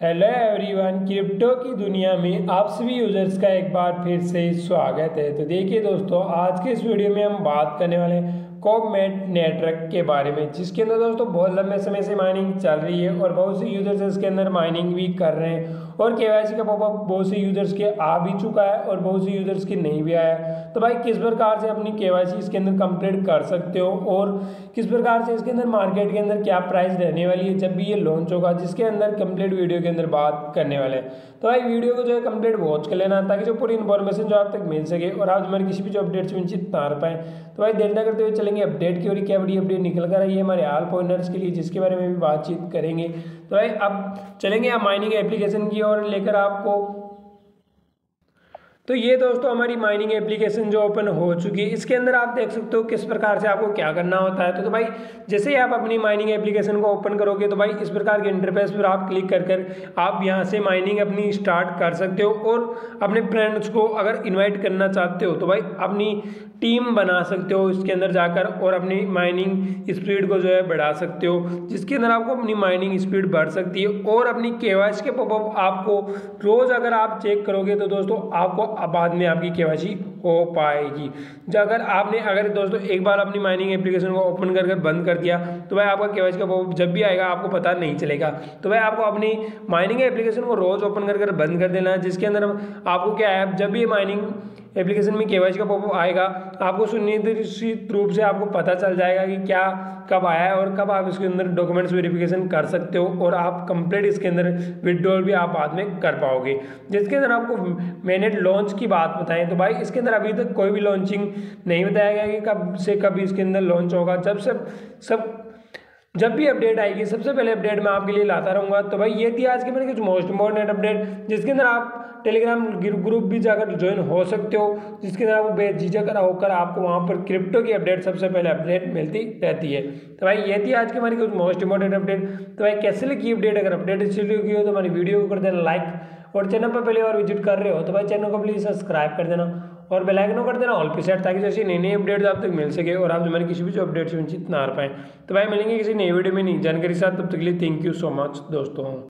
Hello everyone crypto की दुनिया में आप सभी यूज़र्स का एक बार फिर से स्वागत है। तो देखिए दोस्तों, आज के इस वीडियो में हम बात करने वाले हैं कॉमेट नेटवर्क के बारे में, जिसके अंदर दोस्तों बहुत लंबे समय से माइनिंग चल रही है और बहुत से यूज़र्स इसके अंदर माइनिंग भी कर रहे हैं। और के वाई सी का पॉपअप बहुत से यूज़र्स के आ भी चुका है और बहुत से यूज़र्स के नहीं भी आया है। तो भाई, किस प्रकार से अपनी के वाई सी इसके अंदर कंप्लीट कर सकते हो और किस प्रकार से इसके अंदर मार्केट के अंदर क्या प्राइस रहने वाली है जब भी ये लॉन्च होगा, जिसके अंदर कंप्लीट वीडियो के अंदर बात करने वाले हैं। तो भाई वीडियो को जो है कंप्लीट वॉच कर लेना ताकि जो पूरी इन्फॉर्मेशन जो आप तक मिल सके और आप हमारे किसी भी जो अपडेट से वंचित ना पाए। तो भाई, देर करते हुए चलेंगे अपडेट की और क्या बड़ी अपडेट निकल कर आई है हमारे आल पॉइंटर्स के लिए, जिसके बारे में भी बातचीत करेंगे। तो भाई अब चलेंगे आप माइनिंग एप्लीकेशन की और लेकर आपको तो ये दोस्तों हमारी माइनिंग एप्लीकेशन जो ओपन हो चुकी है इसके अंदर आप देख सकते हो किस प्रकार से आपको क्या करना होता है। तो, तो भाई जैसे ही आप अपनी माइनिंग एप्लीकेशन को ओपन करोगे तो भाई इस प्रकार के इंटरफेस पर आप क्लिक कर कर आप यहाँ से माइनिंग अपनी स्टार्ट कर सकते हो और अपने फ्रेंड्स को अगर इन्वाइट करना चाहते हो तो भाई अपनी टीम बना सकते हो इसके अंदर जाकर और अपनी माइनिंग स्पीड को जो है बढ़ा सकते हो जिसके अंदर आपको अपनी माइनिंग स्पीड बढ़ सकती है और अपनी के के पॉपअप आपको रोज़ अगर आप चेक करोगे तो दोस्तों आपको बाद में आपकी के हो पाएगी। जो अगर आपने, अगर दोस्तों एक बार अपनी माइनिंग एप्लीकेशन को ओपन कर बंद कर दिया तो भाई आपका के का पॉपअप जब भी आएगा, आपको पता नहीं चलेगा। तो भाई आपको अपनी माइनिंग एप्लीकेशन को रोज़ ओपन कर कर बंद कर देना है, जिसके अंदर आपको क्या है, जब भी माइनिंग एप्लीकेशन में के का पॉपअप आएगा, आपको सुनिश्चित रूप से आपको पता चल जाएगा कि क्या, कब आया है और कब आप इसके अंदर डॉक्यूमेंट्स वेरिफिकेशन कर सकते हो और आप कंप्लीट इसके अंदर विड्रॉल भी आप बाद में कर पाओगे। जिसके अंदर आपको मैंने लॉन्च की बात बताएँ तो भाई इसके अंदर अभी तक कोई भी लॉन्चिंग नहीं बताया गया कि कब से कब इसके अंदर लॉन्च होगा। जब सब सब जब भी अपडेट आएगी, सबसे पहले अपडेट मैं आपके लिए लाता रहूँगा। तो भाई, ये थी आज की मेरे कुछ मोस्ट इंपॉर्टेंट अपडेट जिसके अंदर आप टेलीग्राम ग्रुप भी जाकर ज्वाइन हो सकते हो, जिसके अंदर आपको बेझिझक होकर आपको वहाँ पर क्रिप्टो की अपडेट सबसे पहले अपडेट मिलती रहती है। तो भाई, ये थी आज की हमारी कुछ मोस्ट इंपॉर्टेंट अपडेट तो भाई, कैसे लगी अपडेट अगर अपडेट अच्छी लगी हो तो हमारी वीडियो को कर देना लाइक और चैनल पर पहली बार विज़िट कर रहे हो तो भाई चैनल को प्लीज़ सब्सक्राइब कर देना। और बेल आइकन कर देना ऑल पे सेट ताकि जैसे नई नई अपडेट आप तक मिल सके और आप हमारे किसी भी जो अपडेट से वंचित ना आ पाएँ। तो भाई, मिलेंगे किसी नई वीडियो में नई जानकारी साथ तब तक के लिए थैंक यू सो मच दोस्तों।